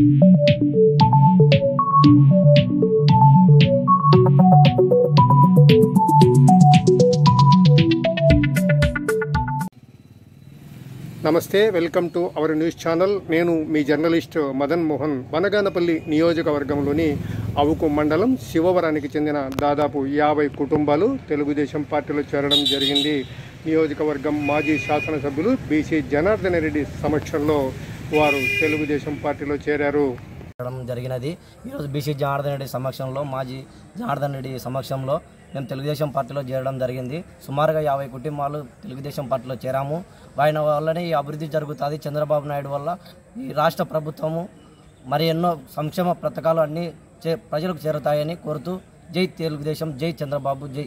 నమస్తే welcome to our news channel. నేను మీ జర్నలిస్ట్ మదన్ మోహన్. వనగానపల్లి నియోజకవర్గంలోని అవుకు మండలం శివవరానికి చెందిన దాదాపు యాభై కుటుంబాలు తెలుగుదేశం పార్టీలో చేరడం జరిగింది. నియోజకవర్గం మాజీ శాసనసభ్యులు బీసీ జనార్దన్ రెడ్డి సమక్షంలో వారు తెలుగుదేశం పార్టీలో చేరారు. జరిగినది. ఈరోజు బీసీ జనార్దన్ రెడ్డి సమక్షంలో మాజీ జనార్దన్ రెడ్డి సమక్షంలో మేము తెలుగుదేశం పార్టీలో చేరడం జరిగింది. సుమారుగా యాభై కుటుంబాలు తెలుగుదేశం పార్టీలో చేరాము. ఆయన వల్లనే ఈ అభివృద్ధి జరుగుతుంది. చంద్రబాబు నాయుడు వల్ల ఈ రాష్ట్ర ప్రభుత్వము మరి ఎన్నో సంక్షేమ పథకాలు అన్నీ చే ప్రజలకు చేరుతాయని కోరుతూ జై తెలుగుదేశం జై చంద్రబాబు జై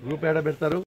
గ్రూప్ ఏడ పెడతారు